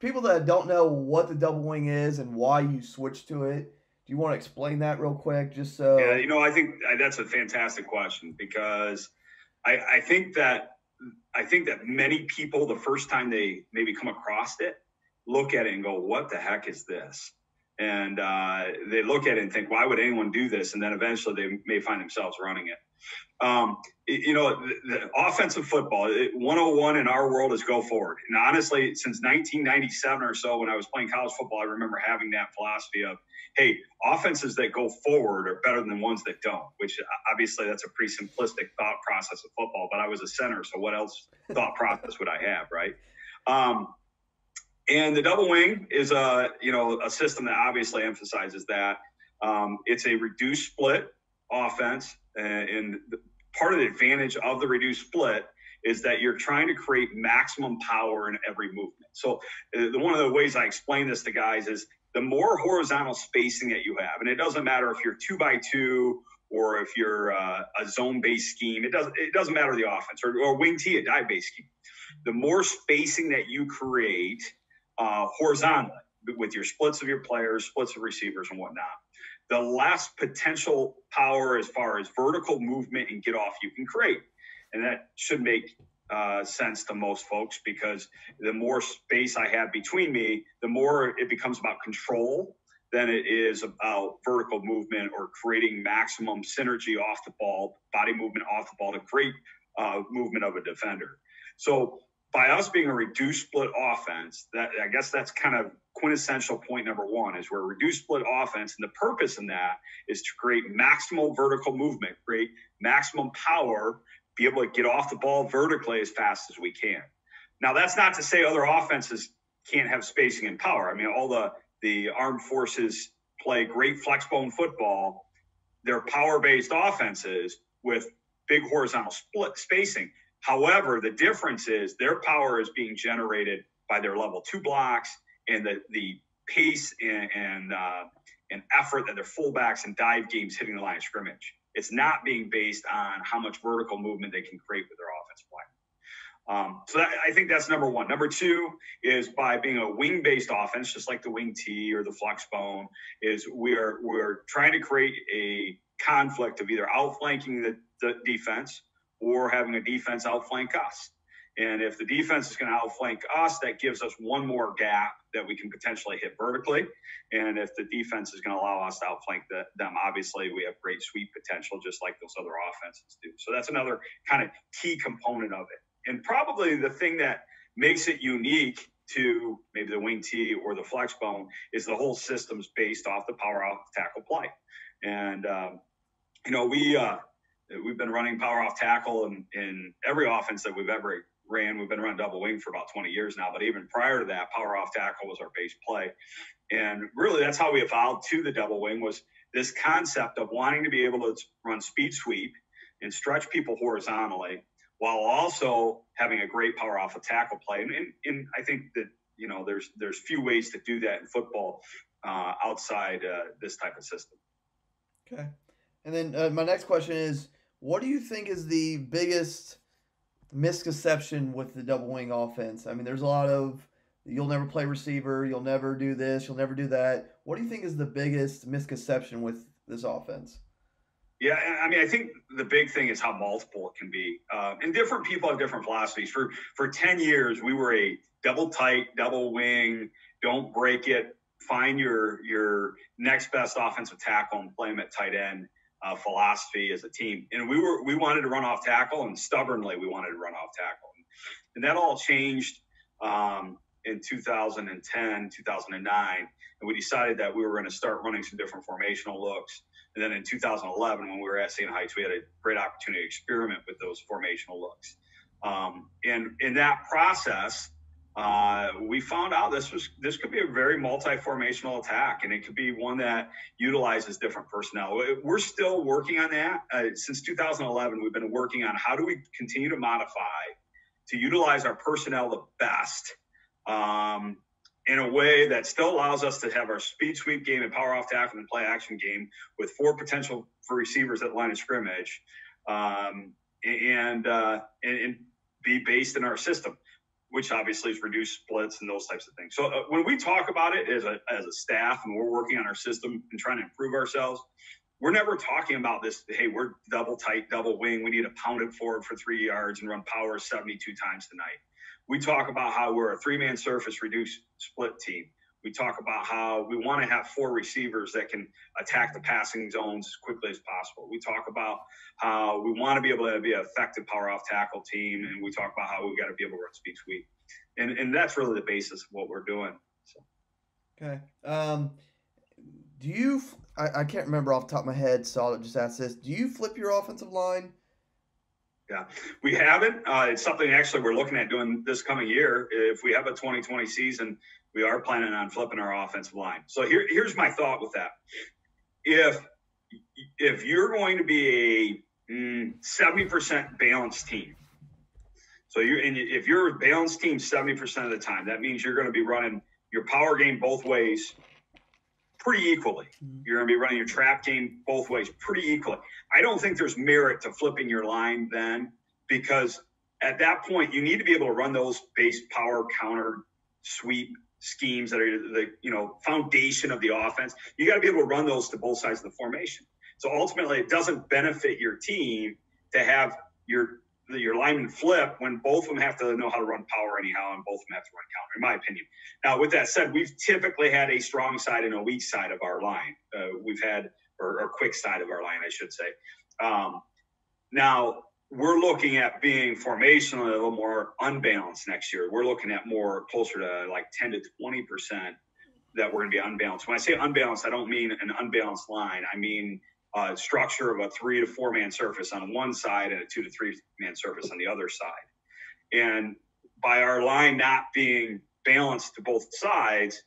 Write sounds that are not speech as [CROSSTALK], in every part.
people that don't know what the double wing is and why you switched to it, do you want to explain that real quick, just so? Yeah, you know, I think that's a fantastic question because I, I think that I think that many people, the first time they maybe come across it, look at it and go, "What the heck is this?" And uh, they look at it and think, "Why would anyone do this?" And then eventually they may find themselves running it. Um, you know, the, the, offensive football, 101 in our world is go forward. And honestly, since 1997 or so, when I was playing college football, I remember having that philosophy of, hey, offenses that go forward are better than ones that don't, which obviously that's a pretty simplistic thought process of football, but I was a center. So what else thought process would I have, right? Um, and the double wing is a, you know, a system that obviously emphasizes that. Um, it's a reduced split offense and part of the advantage of the reduced split is that you're trying to create maximum power in every movement. So, uh, the, one of the ways I explain this to guys is the more horizontal spacing that you have, and it doesn't matter if you're two by two or if you're uh, a zone based scheme, it doesn't it doesn't matter the offense or, or wing T, a dive based scheme. The more spacing that you create uh, horizontally with your splits of your players, splits of receivers, and whatnot, the less potential power as far as vertical movement and get off you can create. And that should make uh, sense to most folks because the more space I have between me, the more it becomes about control than it is about vertical movement or creating maximum synergy off the ball, body movement off the ball to create uh, movement of a defender. So by us being a reduced split offense, that I guess that's kind of quintessential point number one is we're a reduced split offense, and the purpose in that is to create maximal vertical movement, create maximum power, be able to get off the ball vertically as fast as we can. Now, that's not to say other offenses can't have spacing and power. I mean, all the the armed forces play great flex bone football. They're power based offenses with big horizontal split spacing. However, the difference is their power is being generated by their level two blocks and the the pace and and, uh, and effort that their fullbacks and dive games hitting the line of scrimmage. It's not being based on how much vertical movement they can create with their offense play. Um, so that, I think that's number one. Number two is by being a wing-based offense, just like the wing T or the flex bone, is we're we're trying to create a conflict of either outflanking the, the defense or having a defense outflank us. And if the defense is going to outflank us, that gives us one more gap that we can potentially hit vertically. And if the defense is going to allow us to outflank the, them, obviously we have great sweep potential, just like those other offenses do. So that's another kind of key component of it. And probably the thing that makes it unique to maybe the wing T or the flex bone is the whole system's based off the power out tackle play. And, um, you know, we, uh, we've been running power off tackle in, in every offense that we've ever ran. We've been running double wing for about 20 years now, but even prior to that, power off tackle was our base play. And really, that's how we evolved to the double wing was this concept of wanting to be able to run speed sweep and stretch people horizontally while also having a great power off a tackle play. And, and, and, I think that you know there's there's few ways to do that in football uh, outside uh, this type of system. Okay, and then uh, my next question is, what do you think is the biggest misconception with the double wing offense? I mean, there's a lot of you'll never play receiver, you'll never do this, you'll never do that. What do you think is the biggest misconception with this offense? Yeah, I mean, I think the big thing is how multiple it can be, uh, and different people have different philosophies. For for ten years, we were a double tight, double wing, don't break it, find your your next best offensive tackle and play him at tight end uh, philosophy as a team. And we were we wanted to run off tackle, and stubbornly we wanted to run off tackle, and that all changed um, in 2010, 2009, and we decided that we were going to start running some different formational looks. And then in 2011, when we were at St. Heights, we had a great opportunity to experiment with those formational looks. Um, and in that process, uh, we found out this was this could be a very multi-formational attack, and it could be one that utilizes different personnel. We're still working on that. Uh, since 2011, we've been working on how do we continue to modify to utilize our personnel the best um, in a way that still allows us to have our speed sweep game and power off tackle and play action game with four potential for receivers at line of scrimmage, um, and, uh, and, and be based in our system which obviously is reduced splits and those types of things. So uh, when we talk about it as a as a staff and we're working on our system and trying to improve ourselves, we're never talking about this. Hey, we're double tight, double wing. We need to pound it forward for three yards and run power 72 times tonight. We talk about how we're a three man surface reduced split team. We talk about how we want to have four receivers that can attack the passing zones as quickly as possible. We talk about how we want to be able to be an effective power off tackle team, and we talk about how we've got to be able to run speed sweep, and and that's really the basis of what we're doing. So. Okay. Um, do you? I, I can't remember off the top of my head, so I'll just ask this: Do you flip your offensive line? Yeah, we haven't. Uh, it's something actually we're looking at doing this coming year. If we have a 2020 season, we are planning on flipping our offensive line. So here, here's my thought with that. If if you're going to be a mm, 70% balanced team, so you and if you're a balanced team 70% of the time, that means you're going to be running your power game both ways pretty equally. Mm-hmm. You're going to be running your trap game both ways pretty equally. I don't think there's merit to flipping your line then because at that point you need to be able to run those base power counter sweep schemes that are the you know foundation of the offense. You got to be able to run those to both sides of the formation. So ultimately, it doesn't benefit your team to have your your lineman flip when both of them have to know how to run power anyhow, and both of them have to run counter. In my opinion. Now, with that said, we've typically had a strong side and a weak side of our line. Uh, we've had or, or, quick side of our line, I should say. Um, now, we're looking at being formationally a little more unbalanced next year. We're looking at more closer to like 10 to 20 percent that we're going to be unbalanced. When I say unbalanced, I don't mean an unbalanced line. I mean a structure of a three to four man surface on one side and a two to three man surface on the other side. And by our line not being balanced to both sides,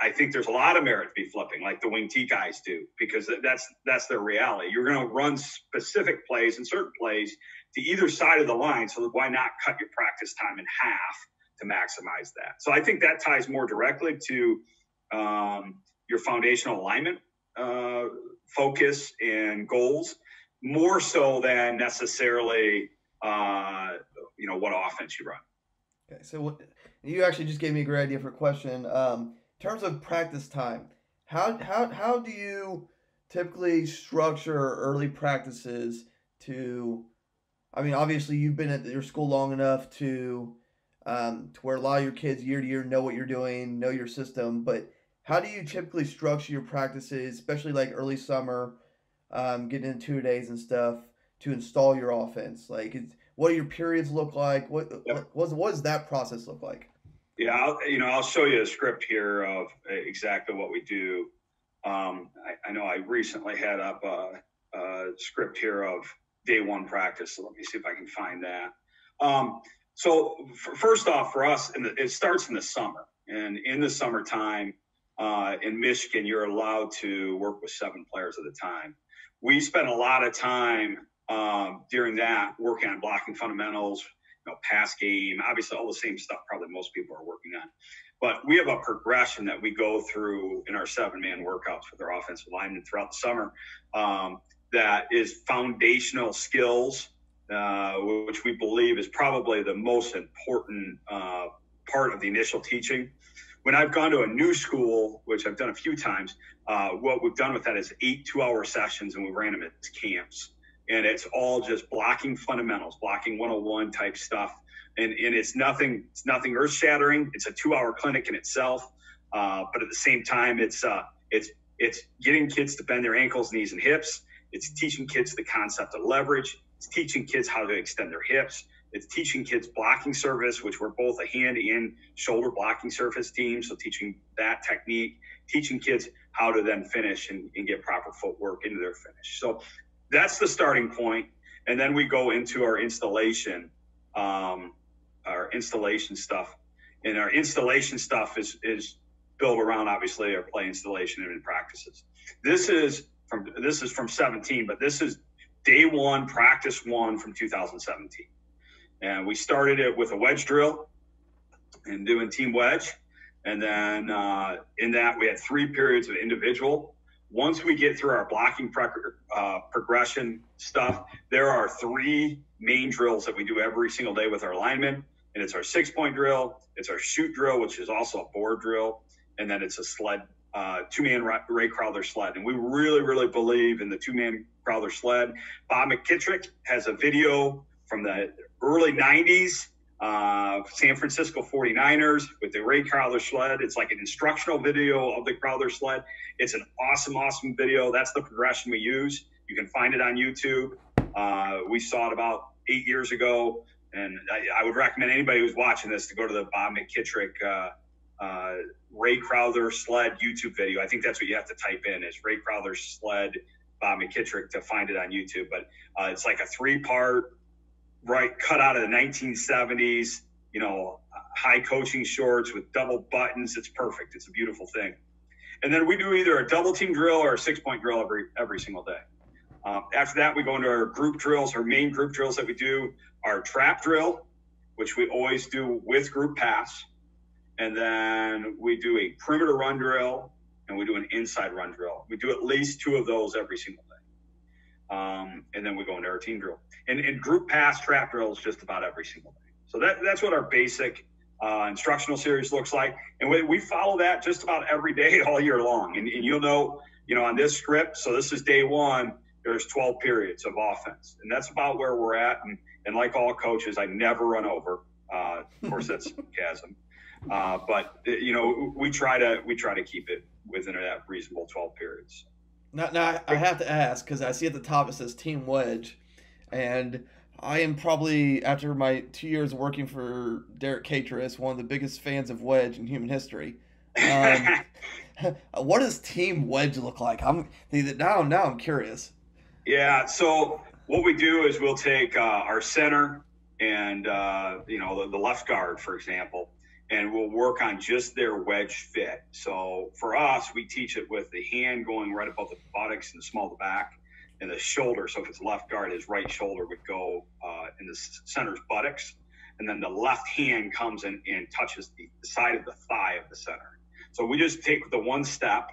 I think there's a lot of merit to be flipping, like the wing T guys do, because that's that's their reality. You're going to run specific plays and certain plays to either side of the line. So why not cut your practice time in half to maximize that? So I think that ties more directly to um, your foundational alignment uh, focus and goals, more so than necessarily uh, you know what offense you run. Okay, so what, you actually just gave me a great idea for a question. Um, in terms of practice time, how how how do you typically structure early practices to I mean, obviously you've been at your school long enough to um, to where a lot of your kids year to year know what you're doing, know your system. But how do you typically structure your practices, especially like early summer, um, getting in two days and stuff to install your offense? Like, what do your periods look like? What yep. what, what does that process look like? Yeah, I'll, you know, I'll show you a script here of exactly what we do. Um, I, I, know I recently had up a, a script here of day one practice. So let me see if I can find that. Um, so f- first off, for us, the, it starts in the summer, and in the summertime uh, in Michigan, you're allowed to work with seven players at a time. We spent a lot of time um, during that working on blocking fundamentals, you know, pass game, obviously all the same stuff probably most people are working on. But we have a progression that we go through in our seven man workouts with our offensive linemen throughout the summer. Um, that is foundational skills, uh, which we believe is probably the most important uh, part of the initial teaching. When I've gone to a new school, which I've done a few times, uh, what we've done with that is eight two hour sessions and we ran them as camps. And it's all just blocking fundamentals, blocking 101 type stuff. And, and it's nothing, it's nothing earth shattering. It's a two hour clinic in itself. Uh, but at the same time, it's, uh, it's, it's getting kids to bend their ankles, knees, and hips it's teaching kids the concept of leverage. It's teaching kids how to extend their hips. It's teaching kids blocking service, which we're both a hand and shoulder blocking surface team. So teaching that technique, teaching kids how to then finish and, and get proper footwork into their finish. So that's the starting point. And then we go into our installation, um, our installation stuff. And our installation stuff is, is built around obviously our play installation and practices. This is from this is from 17, but this is day one, practice one from 2017. And we started it with a wedge drill and doing team wedge. And then uh, in that, we had three periods of individual. Once we get through our blocking pre- uh, progression stuff, there are three main drills that we do every single day with our linemen. and it's our six point drill, it's our shoot drill, which is also a board drill, and then it's a sled, uh, two man Rae Crowther sled. And we really, really believe in the two man Crowther sled. Bob McKittrick has a video from the early 90s. Uh, San Francisco 49ers with the Rae Crowther sled. It's like an instructional video of the Crowther sled. It's an awesome, awesome video. That's the progression we use. You can find it on YouTube. Uh, we saw it about eight years ago. And I, I, would recommend anybody who's watching this to go to the Bob McKittrick uh, Rae Crowther sled YouTube video. I think that's what you have to type in is Rae Crowther sled Bob McKittrick to find it on YouTube. But uh, it's like a three part, right, cut out of the 1970s, you know, high coaching shorts with double buttons. It's perfect. It's a beautiful thing. And then we do either a double team drill or a six point drill every every single day. Um, after that, we go into our group drills. Our main group drills that we do are trap drill, which we always do with group pass. And then we do a perimeter run drill and we do an inside run drill. We do at least two of those every single day. Um, and then we go into our team drill. And, and group pass trap drills just about every single day. So that, that's what our basic uh, instructional series looks like. And we, we follow that just about every day all year long. And, and you'll know, you know, on this script, so this is day one there's 12 periods of offense, and that's about where we're at. And, and like all coaches, I never run over. Uh, [LAUGHS] of course, that's sarcasm, uh, but you know we try to we try to keep it within that reasonable 12 periods. Now, now I have to ask because I see at the top it says Team Wedge, and I am probably after my two years working for Derek Catris, one of the biggest fans of Wedge in human history. Um, [LAUGHS] what does Team Wedge look like? I'm now now I'm curious. Yeah. So what we do is we'll take uh, our center and uh, you know the, the, left guard, for example, and we'll work on just their wedge fit. So for us, we teach it with the hand going right above the buttocks and the small of the back, and the shoulder. So if it's left guard, his right shoulder would go uh, in the center's buttocks, and then the left hand comes in and touches the, side of the thigh of the center. So we just take the one step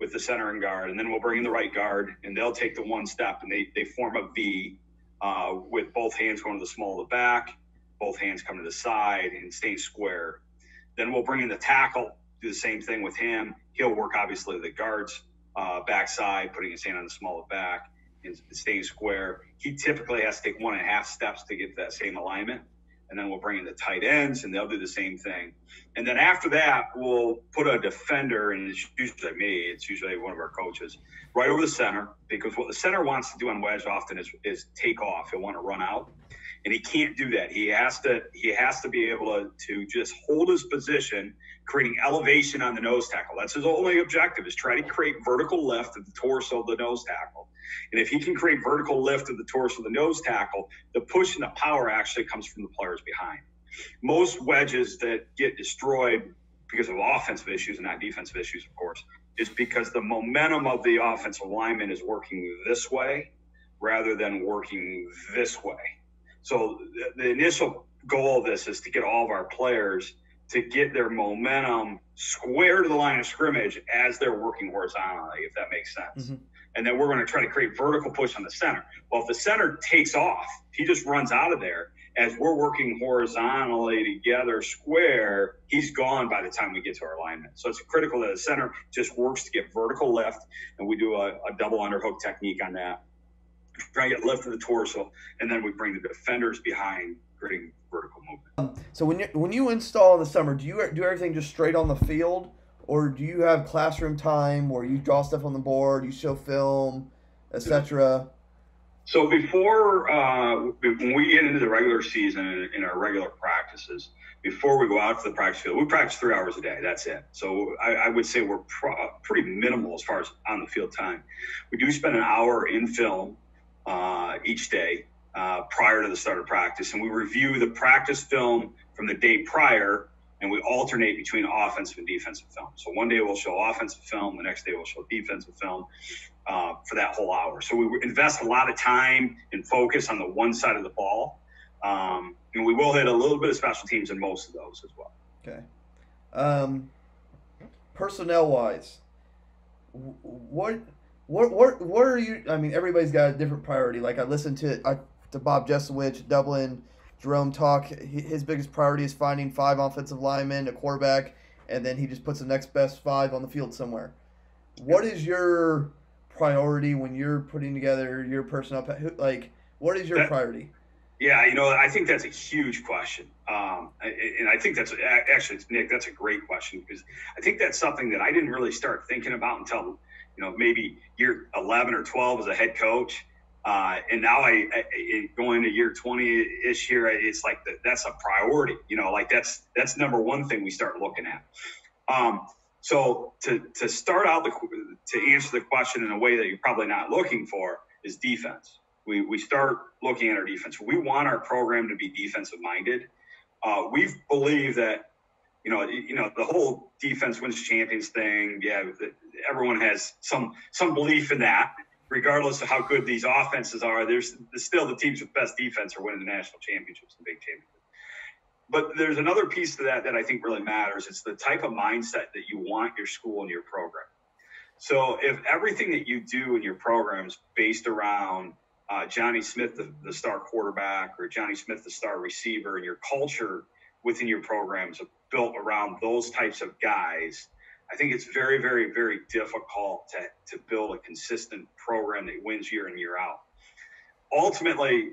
with the center and guard, and then we'll bring in the right guard, and they'll take the one step, and they they form a V uh, with both hands going to the small of the back, both hands come to the side, and stay square. Then we'll bring in the tackle, do the same thing with him. He'll work obviously the guards uh, backside, putting his hand on the small of back and staying square. He typically has to take one and a half steps to get that same alignment and then we'll bring in the tight ends and they'll do the same thing. And then after that, we'll put a defender, and it's usually me, it's usually one of our coaches, right over the center, because what the center wants to do on wedge often is, is take off. He'll want to run out. And he can't do that. He has to he has to be able to, to just hold his position, creating elevation on the nose tackle. That's his only objective is try to create vertical lift of the torso of the nose tackle. And if he can create vertical lift of the torso of the nose tackle, the push and the power actually comes from the players behind. Most wedges that get destroyed because of offensive issues and not defensive issues, of course, is because the momentum of the offensive lineman is working this way rather than working this way. So the, the initial goal of this is to get all of our players to get their momentum square to the line of scrimmage as they're working horizontally, if that makes sense. Mm-hmm and then we're going to try to create vertical push on the center. Well, if the center takes off, he just runs out of there. As we're working horizontally together, square, he's gone by the time we get to our alignment. So it's critical that the center just works to get vertical lift, and we do a, a double underhook technique on that. Try to get lift of the torso, and then we bring the defenders behind, creating vertical movement. Um, so when you when you install in the summer, do you do everything just straight on the field? or do you have classroom time where you draw stuff on the board, you show film, etc.? So before uh, when we get into the regular season in our regular practices, before we go out to the practice field, we practice three hours a day. That's it. So I, I would say we're pro- pretty minimal as far as on the field time. We do spend an hour in film uh, each day uh, prior to the start of practice, and we review the practice film from the day prior and we alternate between offensive and defensive film. So one day we'll show offensive film, the next day we'll show defensive film uh, for that whole hour. So we invest a lot of time and focus on the one side of the ball, um, and we will hit a little bit of special teams in most of those as well. Okay. Um, personnel wise, what what what what are you? I mean, everybody's got a different priority. Like I listened to I, to Bob Jesowich, Dublin Jerome talk, his biggest priority is finding five offensive linemen, a quarterback, and then he just puts the next best five on the field somewhere. What is your priority when you're putting together your personnel? Like, what is your that, priority? Yeah, you know, I think that's a huge question, um, and I think that's actually, Nick, that's a great question because I think that's something that I didn't really start thinking about until you know maybe year 11 or 12 as a head coach uh, and now I, I, going to year 20 ish here, it's like the, that's a priority, you know, like that's, that's number one thing we start looking at. Um, so to, to start out the, to answer the question in a way that you're probably not looking for is defense. We, we start looking at our defense. We want our program to be defensive minded. Uh, we believe that, you know, you know, the whole defense wins champions thing. Yeah. Everyone has some, some belief in that regardless of how good these offenses are, there's, there's still the teams with best defense are winning the national championships and big championships. But there's another piece to that that I think really matters. It's the type of mindset that you want your school and your program. So if everything that you do in your program is based around uh, Johnny Smith, the, the star quarterback, or Johnny Smith, the star receiver, and your culture within your programs built around those types of guys, I think it's very, very, very difficult to, to build a consistent program that wins year in, year out. Ultimately,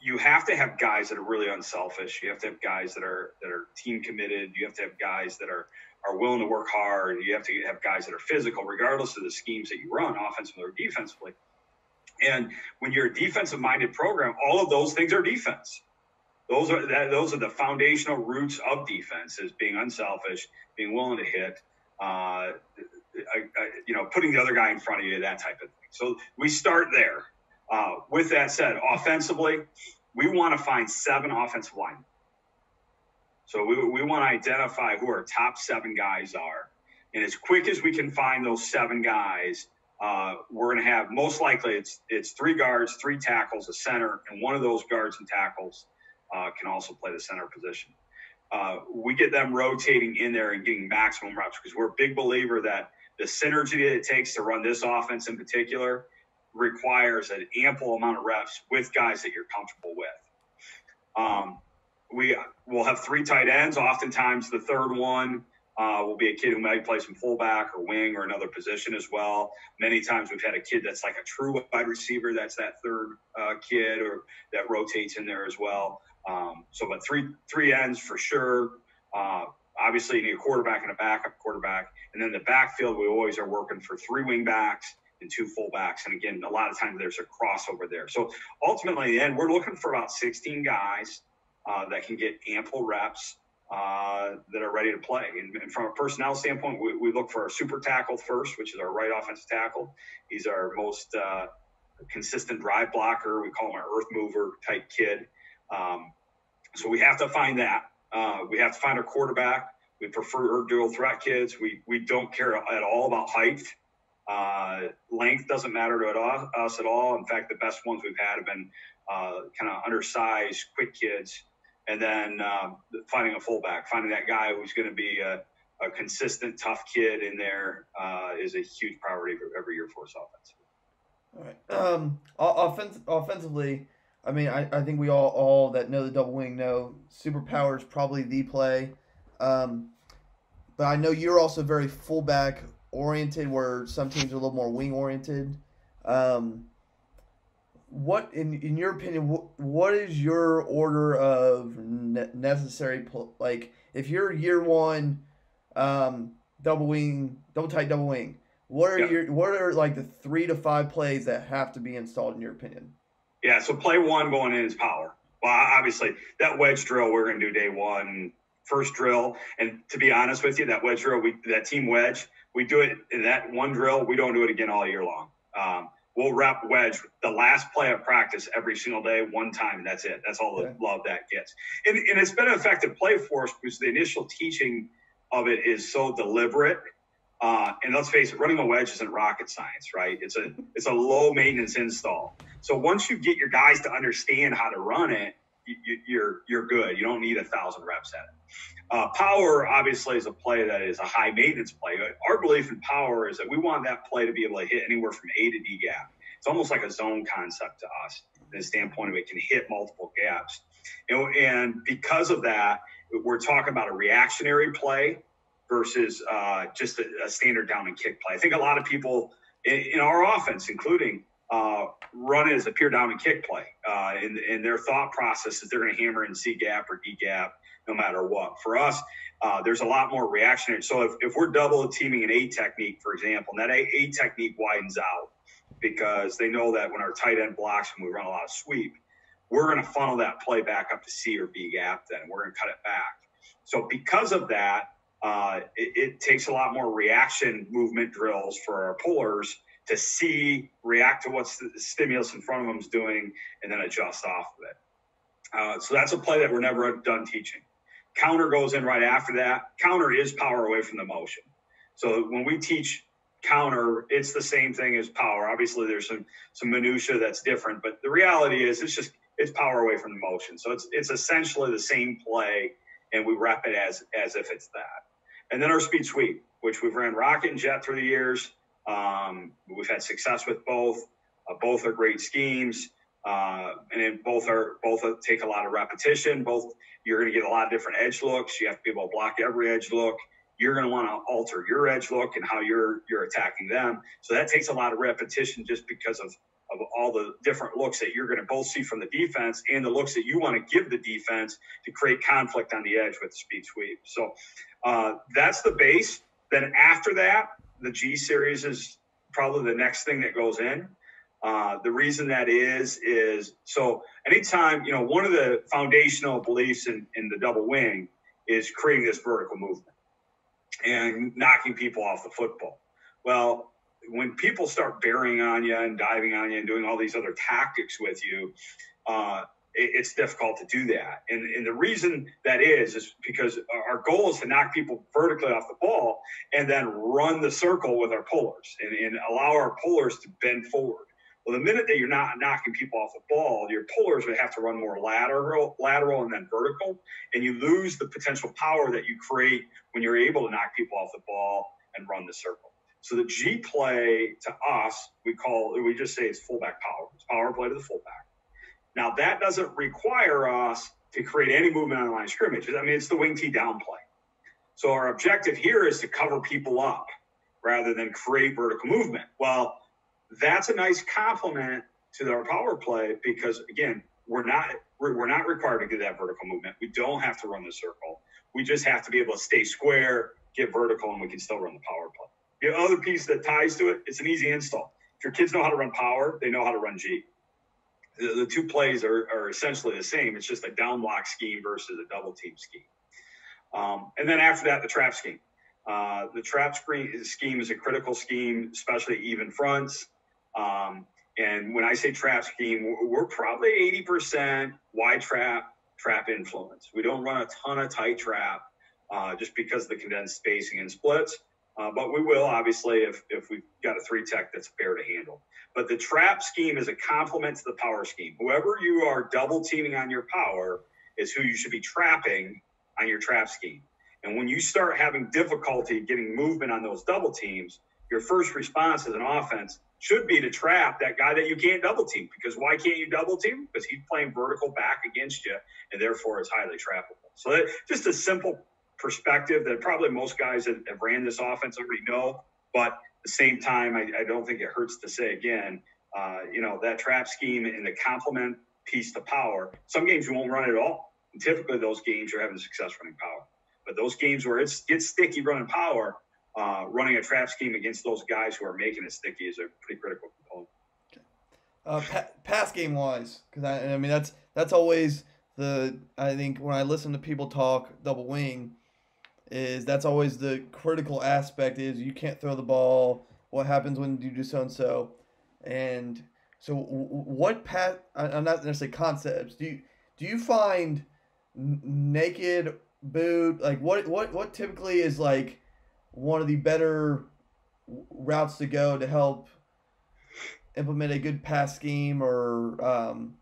you have to have guys that are really unselfish. You have to have guys that are that are team committed. You have to have guys that are are willing to work hard. You have to have guys that are physical, regardless of the schemes that you run, offensively or defensively. And when you're a defensive minded program, all of those things are defense. Those are that, those are the foundational roots of defense: is being unselfish, being willing to hit, uh, I, I, you know, putting the other guy in front of you, that type of thing. So we start there. Uh, with that said, offensively, we want to find seven offensive linemen. So we, we want to identify who our top seven guys are. And as quick as we can find those seven guys, uh, we're going to have most likely it's it's three guards, three tackles, a center, and one of those guards and tackles uh, can also play the center position uh, we get them rotating in there and getting maximum reps because we're a big believer that the synergy that it takes to run this offense in particular requires an ample amount of reps with guys that you're comfortable with. Um, we will have three tight ends. Oftentimes, the third one uh, will be a kid who might play some fullback or wing or another position as well. Many times, we've had a kid that's like a true wide receiver. That's that third uh, kid or that rotates in there as well. Um, so, but three three ends for sure. Uh, obviously, you need a quarterback and a backup quarterback, and then the backfield we always are working for three wing backs and two fullbacks. And again, a lot of times there's a crossover there. So ultimately, in the end, we're looking for about 16 guys uh, that can get ample reps. Uh, that are ready to play. And, and from a personnel standpoint, we, we, look for our super tackle first, which is our right offensive tackle. He's our most uh, consistent drive blocker. We call him our earth mover type kid. Um, so we have to find that. Uh, we have to find a quarterback. We prefer dual threat kids. We we don't care at all about height. Uh, length doesn't matter to us at all. In fact, the best ones we've had have been uh, kind of undersized, quick kids. And then um, finding a fullback, finding that guy who's going to be a, a, consistent, tough kid in there uh, is a huge priority for every year for us offense. All right. Um, offense, offensively, I mean, I, I think we all, all that know the double wing know superpower is probably the play. Um, but I know you're also very fullback oriented, where some teams are a little more wing oriented. Um, what, in in your opinion, what, what is your order of ne- necessary? like, if you're year one, um, double wing, double tight, double wing. What are yeah. your what are like the three to five plays that have to be installed in your opinion? Yeah, so play one going in is power. Well, obviously that wedge drill we're going to do day one, first drill. And to be honest with you, that wedge drill, we that team wedge, we do it in that one drill. We don't do it again all year long. Um, we'll wrap wedge the last play of practice every single day, one time, and that's it. That's all the love that gets. And, and it's been an effective play for us because the initial teaching of it is so deliberate uh, and let's face it, running a wedge isn't rocket science, right? It's a it's a low maintenance install. So once you get your guys to understand how to run it, you, are you're, you're good. You don't need a thousand reps at it. Uh, power obviously is a play that is a high maintenance play. Our belief in power is that we want that play to be able to hit anywhere from A to D gap. It's almost like a zone concept to us. The standpoint of it can hit multiple gaps. And, and because of that, we're talking about a reactionary play versus uh, just a, a, standard down and kick play. I think a lot of people in, in our offense, including uh, run it as a pure down and kick play. Uh, in, in their thought process is they're going to hammer in C gap or D gap no matter what. For us, uh, there's a lot more reactionary. So if, if we're double teaming an A technique, for example, and that A, a technique widens out because they know that when our tight end blocks and we run a lot of sweep, we're going to funnel that play back up to C or B gap. Then we're going to cut it back. So because of that, uh, it, it, takes a lot more reaction movement drills for our pullers to see, react to what's the stimulus in front of them is doing, and then adjust off of it. Uh, so that's a play that we're never done teaching. Counter goes in right after that. Counter is power away from the motion. So when we teach counter, it's the same thing as power. Obviously, there's some some minutia that's different, but the reality is it's just it's power away from the motion. So it's it's essentially the same play, and we rep it as as if it's that. And then our speed sweep, which we've ran rocket and jet through the years. Um, we've had success with both. Uh, both are great schemes. Uh, and then both are both take a lot of repetition. Both you're going to get a lot of different edge looks. You have to be able to block every edge look. You're going to want to alter your edge look and how you're you're attacking them. So that takes a lot of repetition just because of of all the different looks that you're going to both see from the defense and the looks that you want to give the defense to create conflict on the edge with the speed sweep. So uh, that's the base. Then after that, the G series is probably the next thing that goes in. Uh, the reason that is is so anytime you know one of the foundational beliefs in, in the double wing is creating this vertical movement and knocking people off the football. Well, when people start bearing on you and diving on you and doing all these other tactics with you, uh, it's difficult to do that. And, and the reason that is is because our goal is to knock people vertically off the ball and then run the circle with our pullers and, and allow our pullers to bend forward. Well, the minute that you're not knocking people off the ball, your pullers would have to run more lateral, lateral, and then vertical, and you lose the potential power that you create when you're able to knock people off the ball and run the circle. So the G play to us, we call we just say it's fullback power. It's power play to the fullback. Now that doesn't require us to create any movement on the line of scrimmage. I mean, it's the wing T down play. So our objective here is to cover people up rather than create vertical movement. Well, that's a nice compliment to our power play because again, we're not we're, not required to get that vertical movement. We don't have to run the circle. We just have to be able to stay square, get vertical, and we can still run the power play. The other piece that ties to it, it's an easy install. If your kids know how to run power, they know how to run G. The, the two plays are, are essentially the same. It's just a down block scheme versus a double team scheme. Um, and then after that, the trap scheme. Uh, the trap scheme is a critical scheme, especially even fronts. Um, and when I say trap scheme, we're probably 80% wide trap, trap influence. We don't run a ton of tight trap uh, just because of the condensed spacing and splits. Uh, but we will obviously if, if we've got a three tech that's fair to handle. But the trap scheme is a complement to the power scheme. Whoever you are double teaming on your power is who you should be trapping on your trap scheme. And when you start having difficulty getting movement on those double teams, your first response as an offense should be to trap that guy that you can't double team. Because why can't you double team? Because he's playing vertical back against you, and therefore it's highly trappable. So that, just a simple perspective that probably most guys that have ran this offense already know. But at the same time, I, I don't think it hurts to say again, uh, you know, that trap scheme and the complement piece to power. Some games you won't run it at all. And typically, those games are having success running power. But those games where it's it's sticky running power, uh, running a trap scheme against those guys who are making it sticky is a pretty critical component. Uh, pa- pass game wise, because I, I mean that's that's always the I think when I listen to people talk double wing, is that's always the critical aspect is you can't throw the ball. What happens when you do so and so, and so what pass? I'm not necessarily concepts. Do you do you find naked boot like what what what typically is like one of the better routes to go to help implement a good pass scheme or um,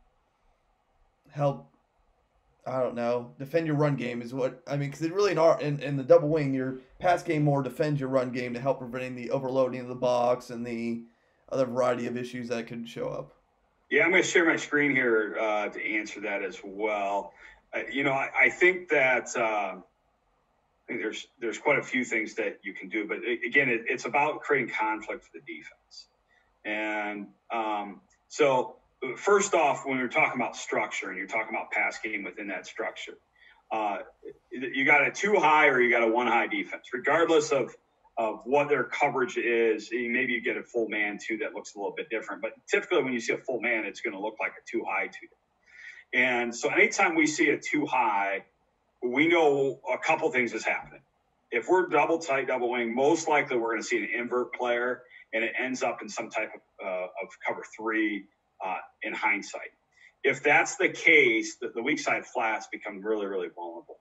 help I don't know defend your run game is what I mean because it really in, our, in in the double wing your pass game more defends your run game to help preventing the overloading of the box and the other variety of issues that could show up. Yeah, I'm going to share my screen here uh, to answer that as well. Uh, you know, I, I think that uh, I think there's there's quite a few things that you can do, but again, it, it's about creating conflict for the defense. And um, so, first off, when you're talking about structure and you're talking about pass game within that structure, uh, you got a two high or you got a one high defense, regardless of of what their coverage is. Maybe you get a full man too that looks a little bit different, but typically when you see a full man, it's going to look like a two high to you. And so anytime we see a two high, we know a couple things is happening. If we're double tight, double wing, most likely we're going to see an invert player, and it ends up in some type of, uh, of cover three uh, in hindsight. If that's the case, the, the weak side flats become really, really vulnerable.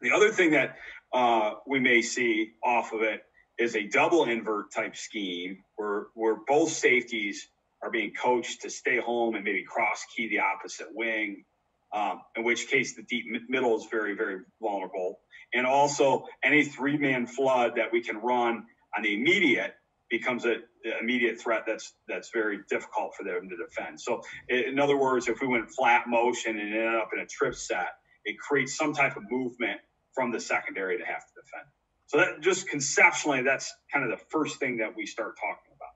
The other thing that uh, we may see off of it is a double invert type scheme where where both safeties are being coached to stay home and maybe cross key the opposite wing. Um, in which case, the deep middle is very very vulnerable, and also any three man flood that we can run on the immediate becomes a immediate threat that's that's very difficult for them to defend. So, in other words, if we went flat motion and ended up in a trip set, it creates some type of movement from the secondary to have to defend. So that just conceptually, that's kind of the first thing that we start talking about.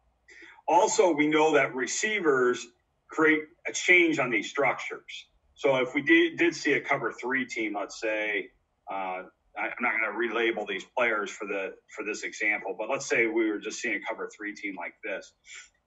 Also, we know that receivers create a change on these structures. So if we did, did see a cover three team, let's say, uh, I'm not going to relabel these players for the for this example, but let's say we were just seeing a cover three team like this.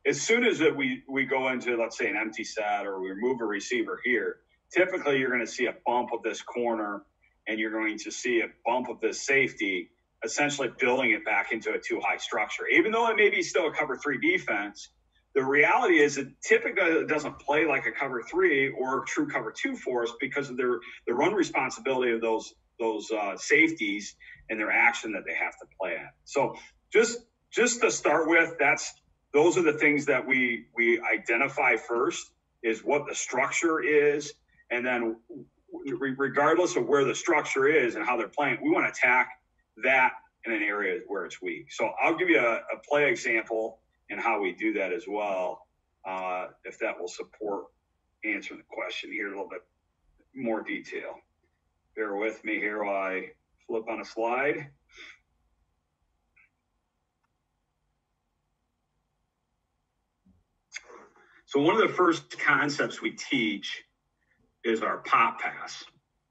As soon as it, we we go into let's say an empty set or we remove a receiver here, typically you're going to see a bump of this corner and you're going to see a bump of this safety, essentially building it back into a two high structure. Even though it may be still a cover three defense, the reality is it typically doesn't play like a cover three or true cover two for us because of their the run responsibility of those those uh, safeties and their action that they have to play at. So just just to start with, that's those are the things that we we identify first is what the structure is, and then regardless of where the structure is and how they're playing, we want to attack that in an area where it's weak. So I'll give you a, a play example and how we do that as well, uh, if that will support answering the question here a little bit more detail. Bear with me here while I flip on a slide. So one of the first concepts we teach is our pop pass.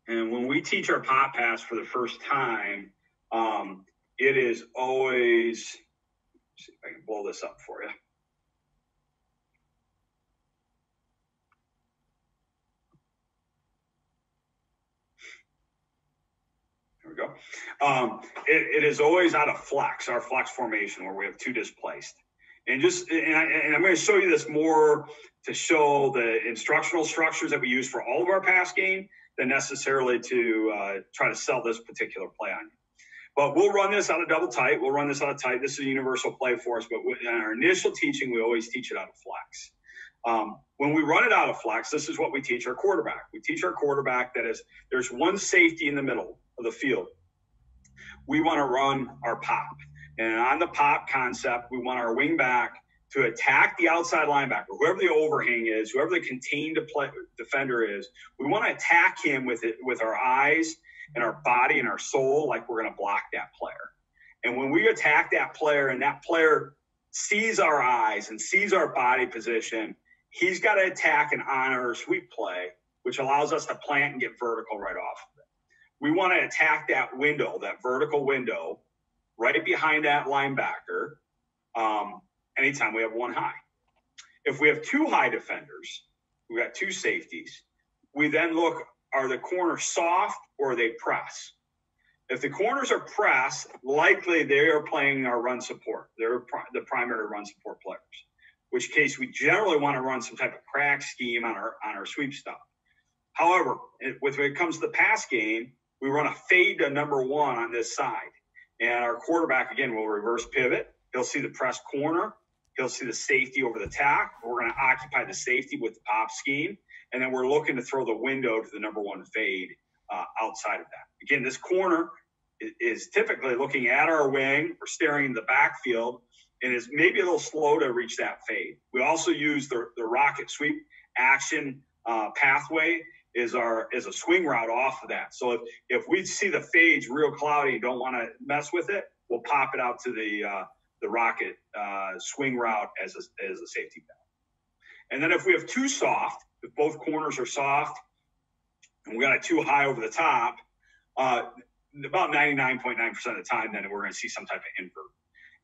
And when we teach our pop pass for the first time, um, it is always, see if I can blow this up for you. There we go. Um, it, it is always out of flex, our flex formation, where we have two displaced. And just, and, I, and I'm going to show you this more to show the instructional structures that we use for all of our pass game than necessarily to uh, try to sell this particular play on you. But we'll run this out of double tight. We'll run this out of tight. This is a universal play for us. But in our initial teaching, we always teach it out of flex. Um, when we run it out of flex, this is what we teach our quarterback. We teach our quarterback that is there's one safety in the middle of the field. We want to run our pop. And on the pop concept, we want our wing back to attack the outside linebacker, whoever the overhang is, whoever the contained defender is. We want to attack him with it with our eyes and our body and our soul, like we're going to block that player. And when we attack that player, and that player sees our eyes and sees our body position, he's got to attack and honor sweep play, which allows us to plant and get vertical right off of. We want to attack that window, that vertical window, right behind that linebacker. Um, anytime we have one high. If we have two high defenders, we got two safeties, we then look are the corners soft or they press? If the corners are press, likely they are playing our run support. They're the primary run support players, which case we generally want to run some type of crack scheme on our on our sweep stop. However, with when it comes to the pass game, we run a fade to number one on this side. And our quarterback, again, will reverse pivot. He'll see the press corner. He'll see the safety over the tack. We're going to occupy the safety with the pop scheme. And then we're looking to throw the window to the number one fade uh, outside of that. Again, this corner is, typically looking at our wing. We're staring in the backfield. and is maybe a little slow to reach that fade. We also use the, the rocket sweep action uh, pathway is our is a swing route off of that. So if, if we see the fades real cloudy, don't want to mess with it, we'll pop it out to the uh, the rocket uh, swing route as a, as a safety valve. And then if we have too soft, if both corners are soft, and we got it too high over the top, uh, about 99.9% of the time, then we're going to see some type of invert.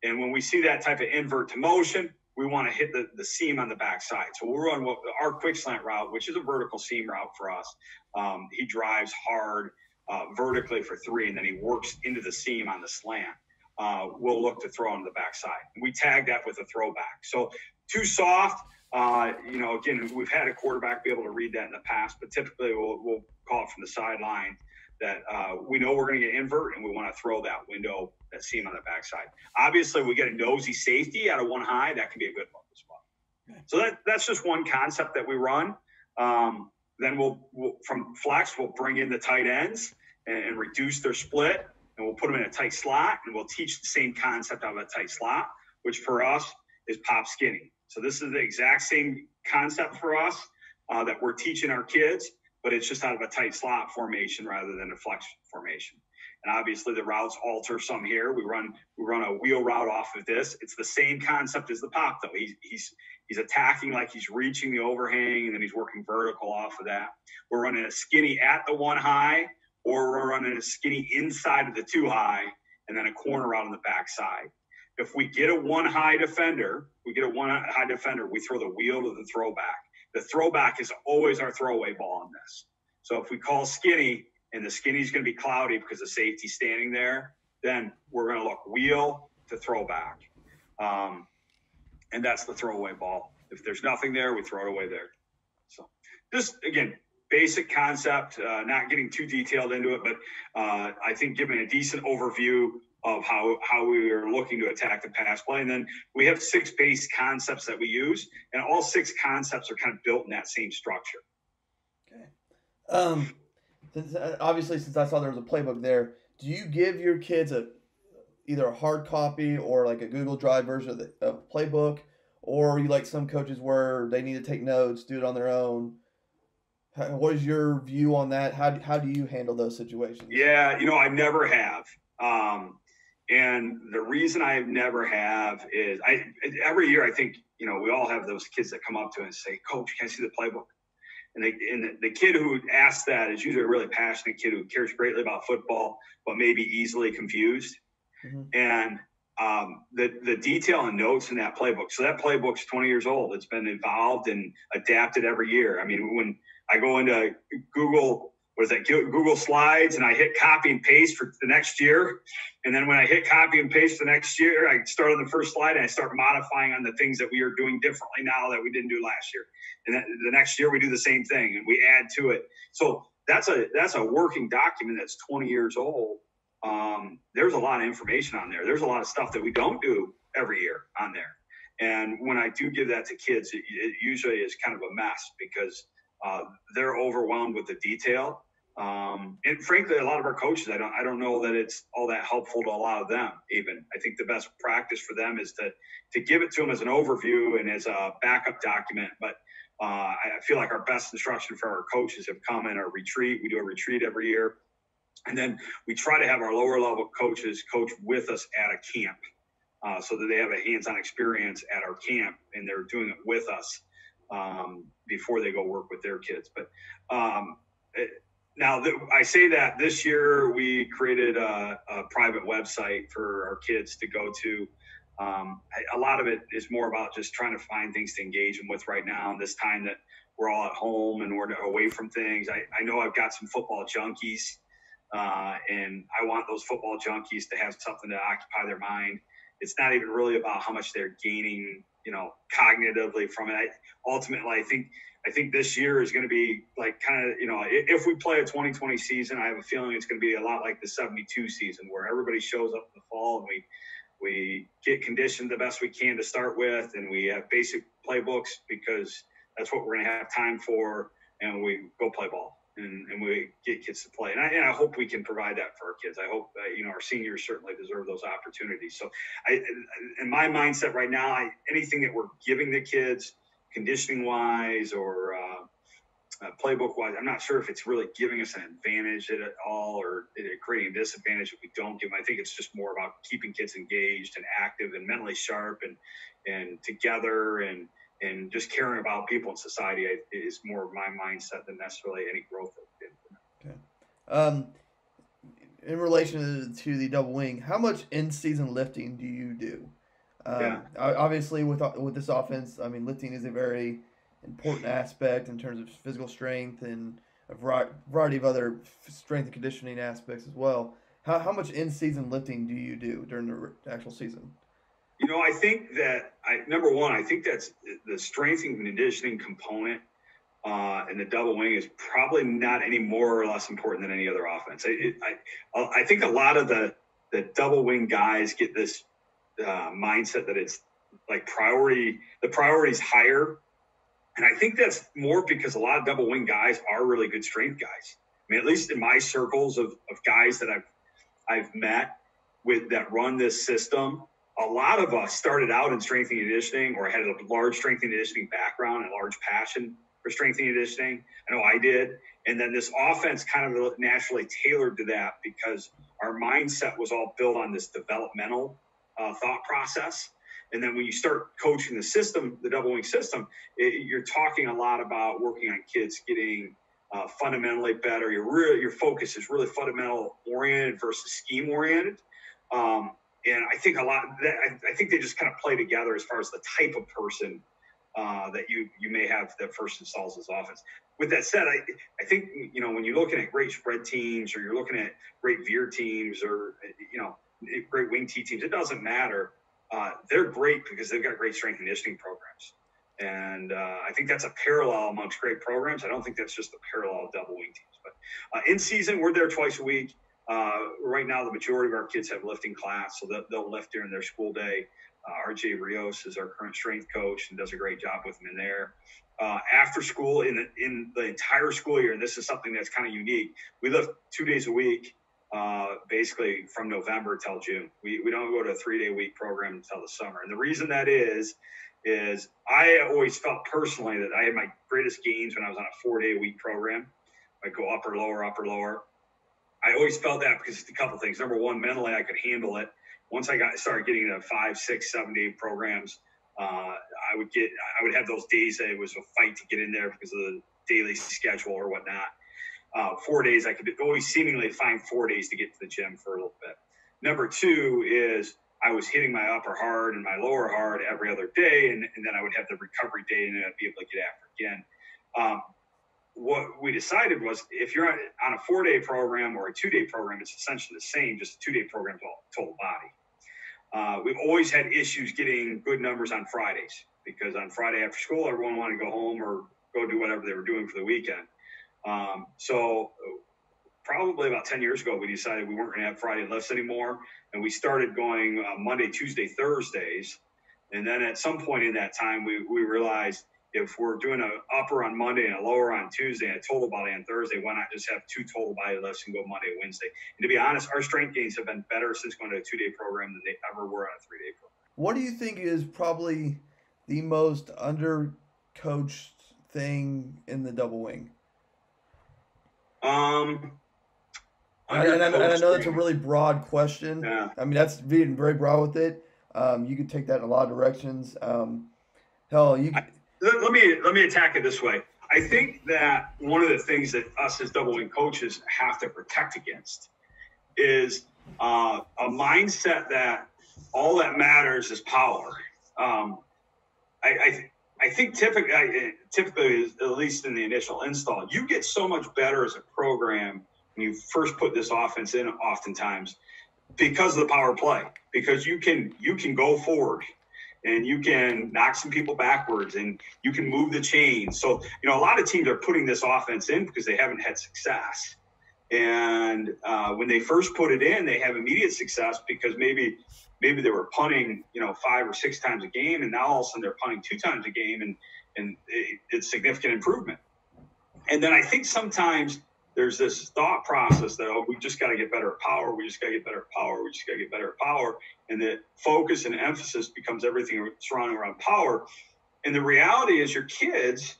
And when we see that type of invert to motion, we want to hit the, the seam on the backside. So we'll run what, our quick slant route, which is a vertical seam route for us. Um, he drives hard uh, vertically for three, and then he works into the seam on the slant. Uh, we'll look to throw on the backside. We tag that with a throwback. So too soft, uh, you know, again, we've had a quarterback be able to read that in the past, but typically we'll, we'll call it from the sideline that uh, we know we're going to get invert and we want to throw that window, that seam on the backside. Obviously, we get a nosy safety out of one high. That can be a good look as well. So that, that's just one concept that we run. Um, then we'll, we'll, from flex, we'll bring in the tight ends and, and, reduce their split, and we'll put them in a tight slot, and we'll teach the same concept of a tight slot, which for us is pop skinny. So this is the exact same concept for us uh, that we're teaching our kids but it's just out of a tight slot formation rather than a flex formation. And obviously the routes alter some here. We run we run a wheel route off of this. It's the same concept as the pop though. He's he's he's attacking like he's reaching the overhang and then he's working vertical off of that. We're running a skinny at the one high, or we're running a skinny inside of the two high, and then a corner out on the backside. If we get a one high defender, we get a one high defender, we throw the wheel to the throwback the throwback is always our throwaway ball on this. So if we call skinny and the skinny is going to be cloudy because the safety's standing there, then we're going to look wheel to throwback. Um, and that's the throwaway ball. If there's nothing there, we throw it away there. So just again, basic concept, uh, not getting too detailed into it, but uh, I think giving a decent overview of how how we are looking to attack the pass play. And then we have six base concepts that we use, and all six concepts are kind of built in that same structure. Okay. Um, since, uh, obviously, since I saw there was a playbook there, do you give your kids a either a hard copy or like a Google Drive version of the of playbook, or you like some coaches where they need to take notes, do it on their own? What is your view on that? How how do you handle those situations? Yeah, you know, I never have. Um, and the reason I never have is I every year I think you know we all have those kids that come up to us and say, "Coach, can I see the playbook?" And, they, and the, the kid who asks that is usually a really passionate kid who cares greatly about football, but maybe easily confused. Mm-hmm. And um, the the detail and notes in that playbook. So that playbook's 20 years old. It's been evolved and adapted every year. I mean, when I go into Google what is that Google Slides, and I hit copy and paste for the next year. And then when I hit copy and paste the next year, I start on the first slide and I start modifying on the things that we are doing differently now that we didn't do last year. And then the next year we do the same thing and we add to it. So that's a that's a working document that's 20 years old. Um, there's a lot of information on there. There's a lot of stuff that we don't do every year on there. And when I do give that to kids, it, it usually is kind of a mess because uh, they're overwhelmed with the detail um, and frankly, a lot of our coaches, I don't, I don't know that it's all that helpful to a lot of them. Even I think the best practice for them is to to give it to them as an overview and as a backup document. But uh, I feel like our best instruction for our coaches have come in our retreat. We do a retreat every year, and then we try to have our lower level coaches coach with us at a camp, uh, so that they have a hands-on experience at our camp and they're doing it with us um, before they go work with their kids. But um, it, now I say that this year we created a, a, private website for our kids to go to. Um, a lot of it is more about just trying to find things to engage them with right now. And this time that we're all at home and we're away from things, I, I know I've got some football junkies, uh, and I want those football junkies to have something to occupy their mind. It's not even really about how much they're gaining, you know, cognitively from it. I, ultimately, I think I think this year is going to be like kind of, you know, if we play a 2020 season, I have a feeling it's going to be a lot like the 72 season where everybody shows up in the fall and we, we get conditioned the best we can to start with and we have basic playbooks because that's what we're going to have time for and we go play ball. And, and we get kids to play. And I, and I hope we can provide that for our kids. I hope uh, you know our seniors certainly deserve those opportunities. So, I in my mindset right now, I, anything that we're giving the kids, conditioning wise or uh, uh, playbook wise, I'm not sure if it's really giving us an advantage at all or creating a disadvantage if we don't give them. I think it's just more about keeping kids engaged and active and mentally sharp and and together and and just caring about people in society is more of my mindset than necessarily any growth. Okay. Um, in relation to the double wing, how much in-season lifting do you do? Um, yeah. Obviously, with with this offense, I mean, lifting is a very important aspect in terms of physical strength and a variety of other strength and conditioning aspects as well. How, how much in-season lifting do you do during the actual season? You know, I think that I number one, I think that's the strength and conditioning component uh, and the double wing is probably not any more or less important than any other offense. I, I, I think a lot of the the double wing guys get this uh, mindset that it's like priority. The priority is higher, and I think that's more because a lot of double wing guys are really good strength guys. I mean, at least in my circles of, of guys that I've I've met with that run this system, a lot of us started out in strength and conditioning or had a large strength and conditioning background and large passion for strength and conditioning. I know I did. And then this offense kind of naturally tailored to that because our mindset was all built on this developmental uh, thought process. And then when you start coaching the system, the double wing system, it, you're talking a lot about working on kids getting uh, fundamentally better. Your real, your focus is really fundamental oriented versus scheme oriented. Um, and I think a lot I, think they just kind of play together as far as the type of person uh, that you you may have that first installs this offense. With that said, I I think you know when you're looking at great spread teams or you're looking at great veer teams or you know great wing T teams, it doesn't matter. Uh, they're great because they've got great strength and conditioning programs. And uh, I think that's a parallel amongst great programs. I don't think that's just a parallel of double wing teams. But uh, in season, we're there twice a week. Uh, right now, the majority of our kids have lifting class, so they'll, they'll lift during their school day. Uh, RJ Rios is our current strength coach and does a great job with them in there. Uh, after school, in the, in the entire school year, and this is something that's kind of unique, we lift two days a week, uh, basically from November till June. We, we don't go to a three day week program until the summer. And the reason that is, is I always felt personally that I had my greatest gains when I was on a four day week program. I go upper, lower, upper, lower. I always felt that because it's a couple things. Number one, mentally I could handle it. Once I got started getting to five, six, seven day programs, uh, I would get I would have those days that it was a fight to get in there because of the daily schedule or whatnot. Uh, four days I could always seemingly find four days to get to the gym for a little bit. Number two is I was hitting my upper hard and my lower hard every other day, and, and then I would have the recovery day, and I'd be able to get after again. Um, what we decided was if you're on a four day program or a two day program, it's essentially the same, just a two day program to total body. Uh, we've always had issues getting good numbers on Fridays because on Friday after school, everyone wanted to go home or go do whatever they were doing for the weekend. Um, so, probably about 10 years ago, we decided we weren't going to have Friday lifts anymore. And we started going uh, Monday, Tuesday, Thursdays. And then at some point in that time, we, we realized if we're doing an upper on Monday and a lower on Tuesday and a total body on Thursday, why not just have two total body lifts and go Monday, and Wednesday? And to be honest, our strength gains have been better since going to a two day program than they ever were on a three day program. What do you think is probably the most undercoached thing in the double wing? Um, and, and, I, and, I, know that's a really broad question. Yeah. I mean, that's being very broad with it. Um, you could take that in a lot of directions. Um, hell, you. I, let, me let me attack it this way. I think that one of the things that us as double wing coaches have to protect against is uh, a mindset that all that matters is power. Um, I, I, I think typically, I, typically, at least in the initial install, you get so much better as a program when you first put this offense in. Oftentimes, because of the power play, because you can you can go forward and you can knock some people backwards and you can move the chains. So, you know, a lot of teams are putting this offense in because they haven't had success. And uh, when they first put it in, they have immediate success because maybe maybe they were punting, you know, five or six times a game, and now all of a sudden they're punting two times a game, and and it, it's significant improvement. and then I think sometimes there's this thought process that oh we just got to get better at power we just got to get better at power we just got to get better at power and the focus and emphasis becomes everything surrounding around power. And the reality is your kids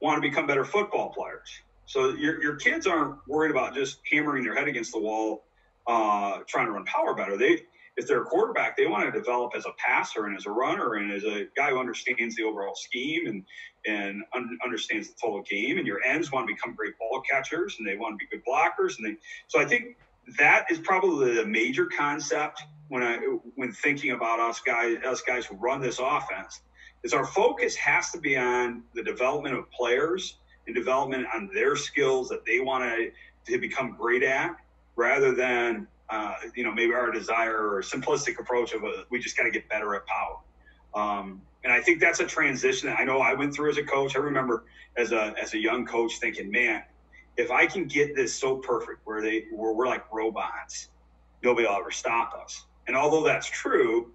want to become better football players. So your, your kids aren't worried about just hammering their head against the wall uh, trying to run power better. They if they're a quarterback, they want to develop as a passer and as a runner and as a guy who understands the overall scheme and and un- understands the total game. And your ends want to become great ball catchers and they want to be good blockers. And they, so I think that is probably the major concept when I when thinking about us guys us guys who run this offense is our focus has to be on the development of players and development on their skills that they want to to become great at rather than uh, you know, maybe our desire or simplistic approach of a, we just got to get better at power. Um, and I think that's a transition that I know I went through as a coach. I remember as a as a young coach thinking, man, if I can get this so perfect where they where we're like robots, nobody will ever stop us. And although that's true,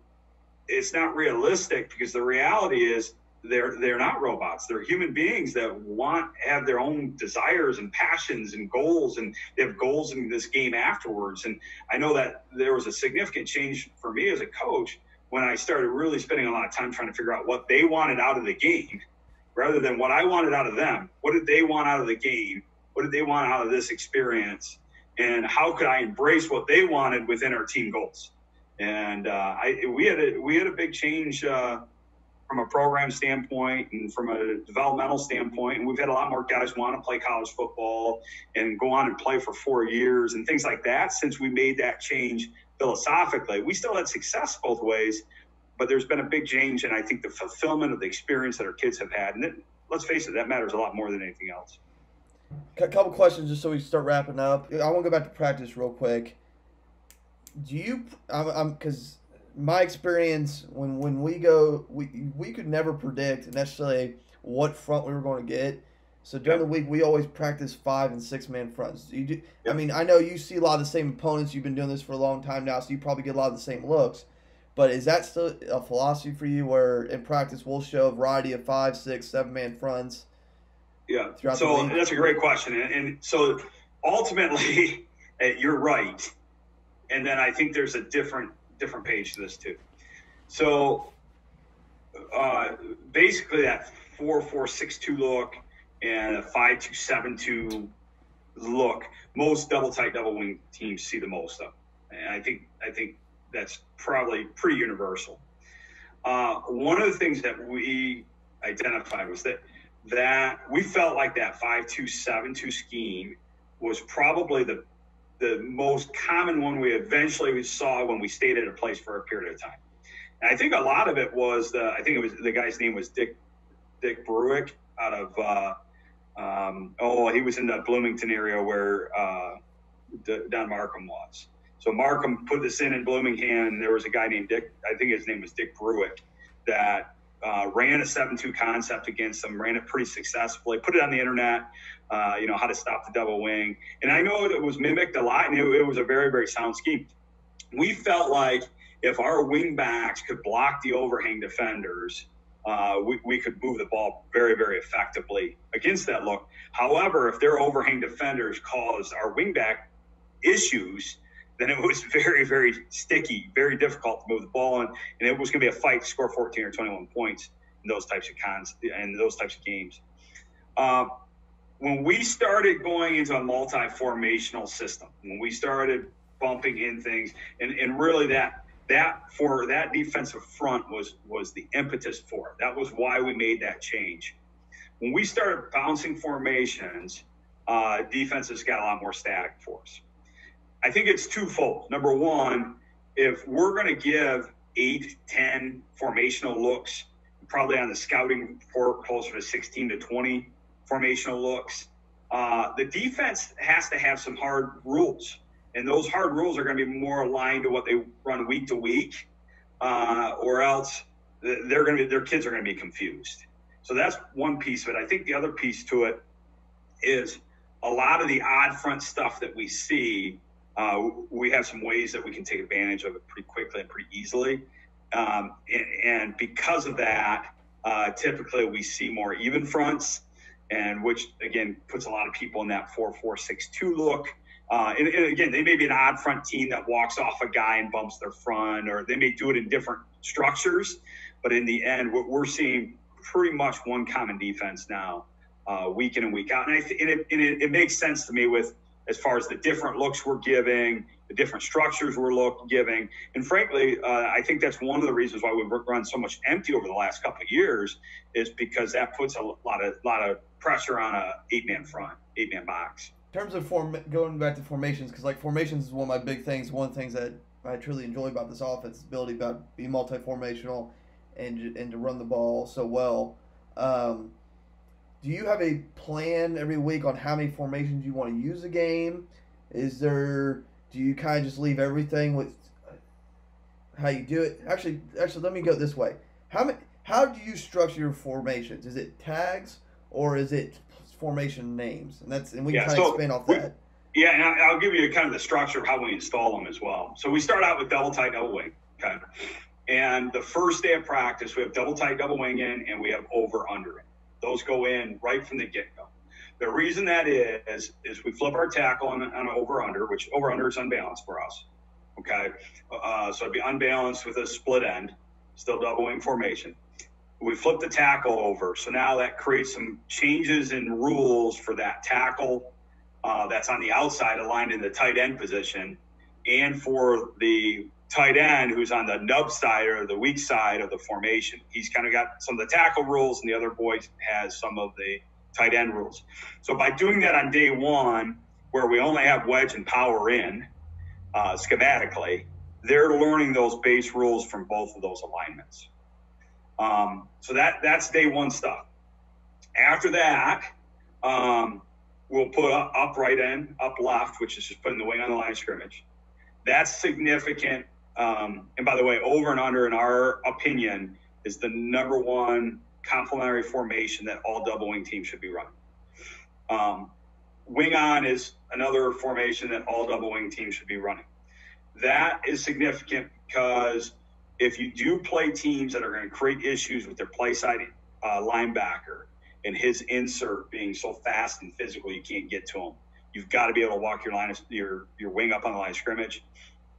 it's not realistic because the reality is they're they're not robots. They're human beings that want have their own desires and passions and goals, and they have goals in this game afterwards. And I know that there was a significant change for me as a coach when I started really spending a lot of time trying to figure out what they wanted out of the game, rather than what I wanted out of them. What did they want out of the game? What did they want out of this experience? And how could I embrace what they wanted within our team goals? And uh, I, we had a we had a big change. Uh, from a program standpoint and from a developmental standpoint. And we've had a lot more guys want to play college football and go on and play for four years and things like that since we made that change philosophically. We still had success both ways, but there's been a big change. And I think the fulfillment of the experience that our kids have had, and it, let's face it, that matters a lot more than anything else. A couple questions just so we start wrapping up. I want to go back to practice real quick. Do you, I'm, because my experience when when we go we we could never predict necessarily what front we were going to get. So during yep. the week, we always practice five and six man fronts. You do, yep. I mean, I know you see a lot of the same opponents. You've been doing this for a long time now, so you probably get a lot of the same looks. But is that still a philosophy for you, where in practice we'll show a variety of five, six, seven man fronts? Yeah. So that's a great question, and, and so ultimately, [LAUGHS] eh, you're right. And then I think there's a different different page to this too. So uh, basically, that four four six two look and a five two seven two look, most double tight double wing teams see the most of, and I think I think that's probably pretty universal. Uh, one of the things that we identified was that that we felt like that five two seven two scheme was probably the the most common one we eventually we saw when we stayed at a place for a period of time. And I think a lot of it was the I think it was the guy's name was Dick Dick Bruick out of uh, um, oh he was in the Bloomington area where uh, Don Markham was. So Markham put this in in Bloomington. There was a guy named Dick I think his name was Dick Bruick that uh, ran a 7-2 concept against them, ran it pretty successfully, put it on the internet, uh, you know, how to stop the double wing. And I know it was mimicked a lot, and it, it was a very, very sound scheme. We felt like if our wing backs could block the overhang defenders, uh, we, we could move the ball very, very effectively against that look. However, if their overhang defenders caused our wingback issues, then it was very, very sticky, very difficult to move the ball, and, and it was going to be a fight to score 14 or 21 points in those types of cons and those types of games. Uh, when we started going into a multi-formational system, when we started bumping in things, and, and really that that for that defensive front was was the impetus for it. That was why we made that change. When we started bouncing formations, uh, defenses got a lot more static for us. I think it's twofold. Number one, if we're going to give eight, 10 formational looks, probably on the scouting report closer to 16 to 20 formational looks, uh, the defense has to have some hard rules. And those hard rules are going to be more aligned to what they run week to week, uh, or else they're going to be, their kids are going to be confused. So that's one piece of it. I think the other piece to it is a lot of the odd front stuff that we see uh, we have some ways that we can take advantage of it pretty quickly and pretty easily. Um, and, and, because of that, uh, typically we see more even fronts and which again puts a lot of people in that four four six two look. Uh, and, and, again, they may be an odd front team that walks off a guy and bumps their front, or they may do it in different structures. But in the end, what we're seeing pretty much one common defense now, uh, week in and week out. And, th- and, it, and it, it, makes sense to me with as far as the different looks we're giving, the different structures we're look, giving. And frankly, uh, I think that's one of the reasons why we've run so much empty over the last couple of years is because that puts a lot of lot of pressure on a eight man front, eight man box. In terms of form, going back to formations, because like formations is one of my big things. One of the things that I truly enjoy about this offense is ability about being multi-formational and and to run the ball so well. Um, do you have a plan every week on how many formations you want to use a game? Is there do you kind of just leave everything with how you do it? Actually, actually, let me go this way. How many? How do you structure your formations? Is it tags or is it formation names? And that's and we yeah, can kind so of expand off that. Yeah, and I'll give you kind of the structure of how we install them as well. So we start out with double tight, double wing. Okay. And the first day of practice, we have double tight, double wing in, and we have over under in. Those go in right from the get go. The reason that is, is we flip our tackle on, on over under, which over under is unbalanced for us. Okay. Uh, so it'd be unbalanced with a split end, still double wing formation. We flip the tackle over. So now that creates some changes in rules for that tackle uh, that's on the outside aligned in the tight end position and for the tight end who's on the nub side or the weak side of the formation. He's kind of got some of the tackle rules, and the other boy has some of the tight end rules. So by doing that on day one, where we only have wedge and power in uh, schematically, they're learning those base rules from both of those alignments. Um, so that that's day one stuff. After that, um, we'll put up, up right end, up left, which is just putting the wing on the line of scrimmage. That's significant. Um, and by the way, over and under, in our opinion, is the number one complementary formation that all double wing teams should be running. Um, wing on is another formation that all double wing teams should be running. That is significant because if you do play teams that are going to create issues with their play side uh, linebacker and his insert being so fast and physical you can't get to him, you've got to be able to walk your line your your wing up on the line of scrimmage,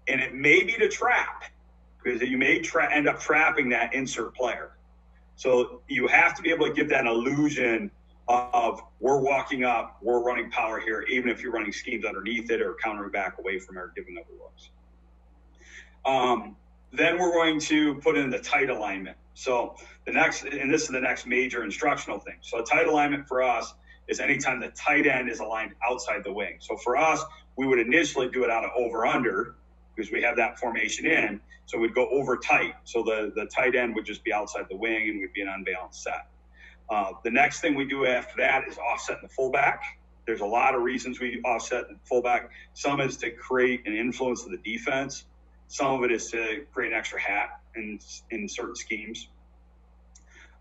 and it may be to trap because you may tra- end up trapping that insert player. So you have to be able to give that illusion of we're walking up, we're running power here, even if you're running schemes underneath it or countering back away from or giving up looks. Um, then we're going to put in the tight alignment. So the next, and this is the next major instructional thing. So a tight alignment for us is anytime the tight end is aligned outside the wing. So for us, we would initially do it out of over under because we have that formation in. So we'd go over tight. So the, the tight end would just be outside the wing and we'd be an unbalanced set. Uh, the next thing we do after that is offsetting the fullback. There's a lot of reasons we offset the fullback. Some is to create an influence of the defense. Some of it is to create an extra hat in, in certain schemes.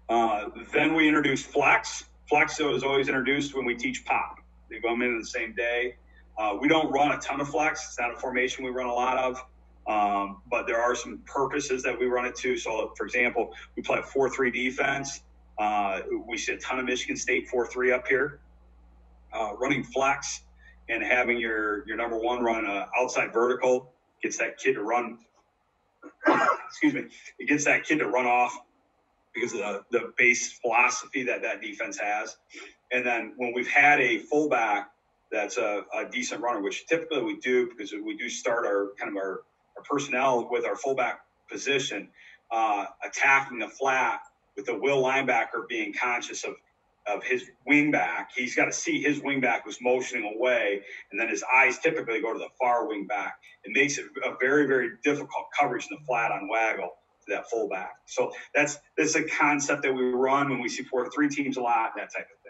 Uh, then we introduce flex. Flex is always introduced when we teach pop. They come in the same day. Uh, we don't run a ton of flex. It's not a formation we run a lot of. Um, but there are some purposes that we run it to. So, for example, we play a 4 3 defense. Uh, we see a ton of Michigan State 4 3 up here. Uh, running flex and having your, your number one run uh, outside vertical gets that kid to run. [COUGHS] excuse me. It gets that kid to run off because of the, the base philosophy that that defense has. And then when we've had a fullback that's a, a decent runner, which typically we do because we do start our kind of our our personnel with our fullback position, uh, attacking the flat with the will linebacker being conscious of of his wingback. He's got to see his wingback was motioning away, and then his eyes typically go to the far wingback. It makes it a very, very difficult coverage in the flat on waggle to that fullback. So that's that's a concept that we run when we see four three teams a lot, that type of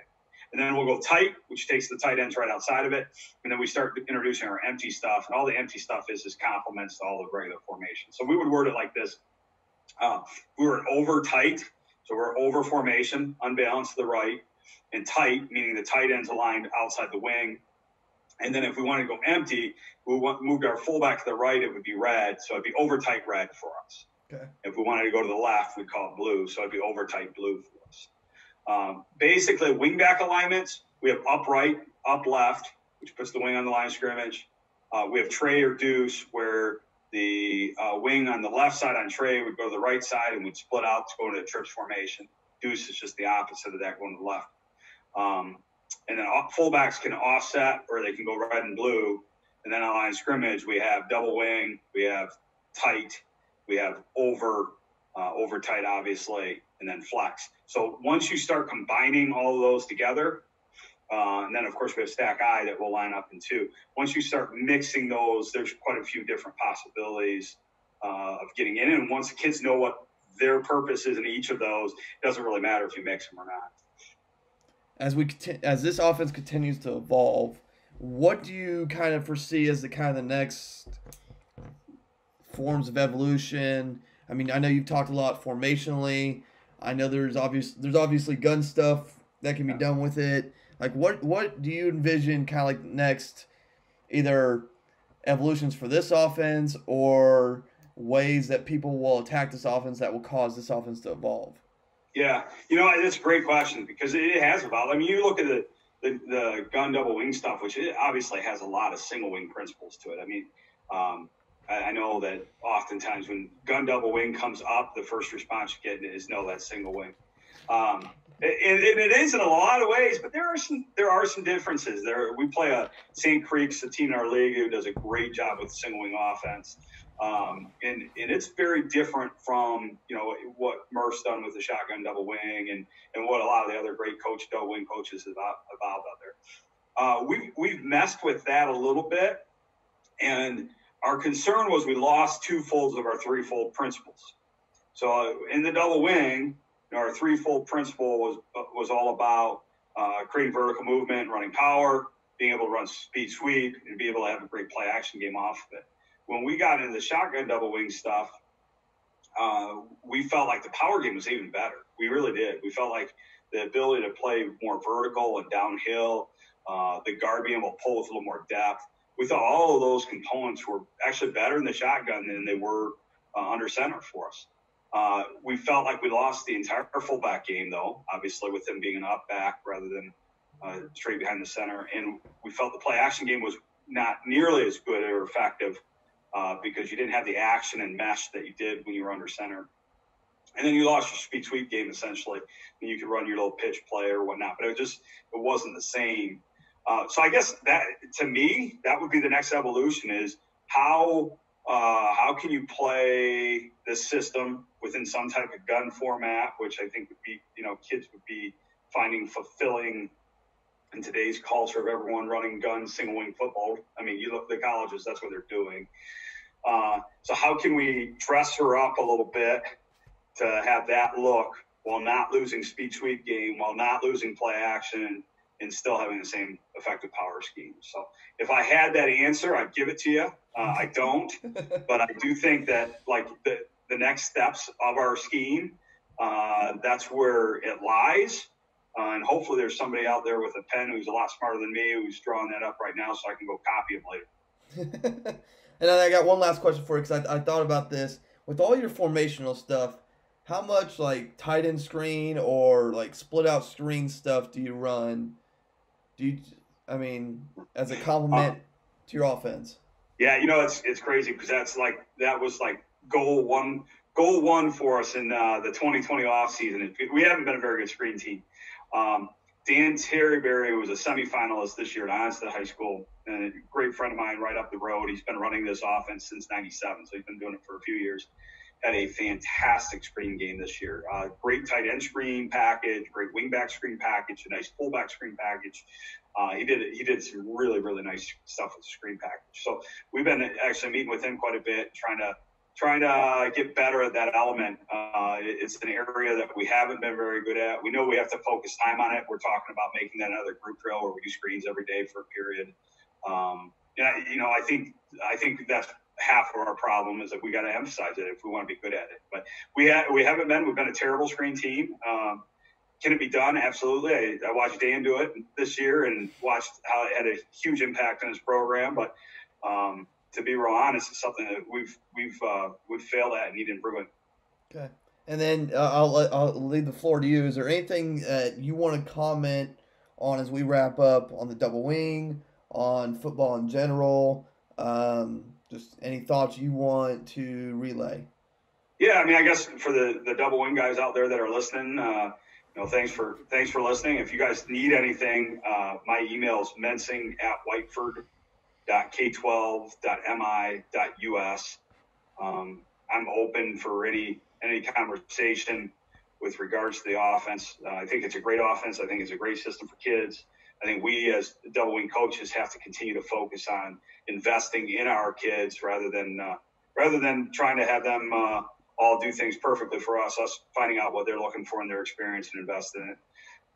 and then we'll go tight, which takes the tight ends right outside of it. And then we start introducing our empty stuff. And all the empty stuff is is complements to all the regular formation. So we would word it like this. Uh, we were over tight. So we're over formation, unbalanced to the right, and tight, meaning the tight ends aligned outside the wing. And then if we wanted to go empty, we want, moved our fullback to the right, it would be red. So it'd be over tight red for us. Okay. If we wanted to go to the left, we'd call it blue. So it'd be over tight blue for. Um, basically, wingback alignments, we have upright, up left, which puts the wing on the line of scrimmage. Uh, we have tray or deuce, where the uh, wing on the left side on tray would go to the right side and would split out to go into the trips formation. Deuce is just the opposite of that, going to the left. Um, and then fullbacks can offset or they can go red and blue. And then on line scrimmage, we have double wing, we have tight, we have over, uh, over tight, obviously, and then flex. So once you start combining all of those together, uh, and then of course we have stack I that will line up in two. Once you start mixing those, there's quite a few different possibilities uh, of getting in. And once the kids know what their purpose is in each of those, it doesn't really matter if you mix them or not. As we as this offense continues to evolve, what do you kind of foresee as the kind of the next forms of evolution? I mean, I know you've talked a lot formationally. I know there's obvious there's obviously gun stuff that can be done with it. Like what what do you envision kind of like next either evolutions for this offense or ways that people will attack this offense that will cause this offense to evolve? Yeah, you know, it's a great question because it has evolved. I mean, you look at the, the, the gun double wing stuff, which it obviously has a lot of single wing principles to it. I mean, um, I, know that oftentimes when gun double wing comes up, the first response you get is no, that's single wing. Um, and, and, it is in a lot of ways, but there are some there are some differences. There, we play a Sand Creek's, a team in our league who does a great job with single wing offense. Um, and, and it's very different from, you know, what Murph's done with the shotgun double wing and, and what a lot of the other great coach double wing coaches have evolved out there. Uh, we, we've messed with that a little bit. And our concern was we lost two folds of our three-fold principles. So uh, in the double wing, our three-fold principle was, was all about uh, creating vertical movement, running power, being able to run speed sweep, and be able to have a great play action game off of it when we got into the shotgun double wing stuff, uh, we felt like the power game was even better. We really did. We felt like the ability to play more vertical and downhill, uh, the guard being able to pull with a little more depth. We thought all of those components were actually better in the shotgun than they were uh, under center for us. Uh, we felt like we lost the entire fullback game, though, obviously, with them being an up back rather than uh, straight behind the center. And we felt the play action game was not nearly as good or effective uh, because you didn't have the action and mesh that you did when you were under center. And then you lost your speed sweep game essentially. And you could run your little pitch play or whatnot, but it just it wasn't the same. Uh, so I guess that to me that would be the next evolution is how uh, how can you play this system within some type of gun format, which I think would be you know kids would be finding fulfilling in today's culture of everyone running guns, single wing football. I mean, you look at the colleges, that's what they're doing. Uh, so how can we dress her up a little bit to have that look while not losing speed sweep game, while not losing play action, and still having the same effective power scheme? So if I had that answer, I'd give it to you. Uh, I don't, [LAUGHS] but I do think that like the the next steps of our scheme, uh, that's where it lies. Uh, and hopefully there's somebody out there with a pen who's a lot smarter than me who's drawing that up right now so I can go copy him later. [LAUGHS] And I got one last question for you because I, I thought about this. With all your formational stuff, how much like tight end screen or like split out screen stuff do you run? Do you, I mean, as a compliment uh, to your offense? Yeah, you know it's it's crazy because that's like that was like goal one goal one for us in uh, the 2020 off season. We haven't been a very good screen team. Um, Dan Terryberry was a semifinalist this year at Onsted High School, and a great friend of mine right up the road. He's been running this offense since '97, so he's been doing it for a few years. Had a fantastic screen game this year. Uh, great tight end screen package, great wingback screen package, a nice fullback screen package. Uh, he did he did some really really nice stuff with the screen package. So we've been actually meeting with him quite a bit, trying to trying to get better at that element. Uh, it's an area that we haven't been very good at. We know we have to focus time on it. We're talking about making that another group drill where we do screens every day for a period. Um, and you know, I think I think that's half of our problem is that we got to emphasize it if we want to be good at it. But we ha- we haven't been. We've been a terrible screen team. Um, can it be done? Absolutely. I, I, watched Dan do it this year and watched how it had a huge impact on his program. But um, to be real honest, it's something that we've we've uh, we've failed at and need improvement. Okay. And then uh, I'll I'll leave the floor to you. Is there anything that you want to comment on as we wrap up on the double wing, on football in general? Um, just any thoughts you want to relay? Yeah, I mean, I guess for the the double wing guys out there that are listening, uh, you know, thanks for thanks for listening. If you guys need anything, uh, my email is mensing at whiteford.k12.mi.us. Um, I'm open for any any conversation with regards to the offense. Uh, I think it's a great offense. I think it's a great system for kids. I think we as double wing coaches have to continue to focus on investing in our kids rather than uh, rather than trying to have them uh, all do things perfectly for us. Us finding out what they're looking for in their experience and invest in it.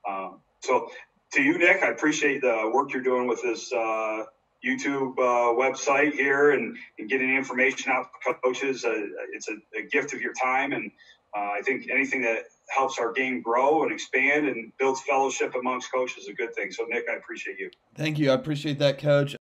Um, so, to you, Nick, I appreciate the work you're doing with this uh, YouTube uh, website here and, and, getting information out to coaches. Uh, it's a, a, gift of your time, and uh, I think anything that helps our game grow and expand and builds fellowship amongst coaches is a good thing. So, Nick, I appreciate you. Thank you. I appreciate that, Coach.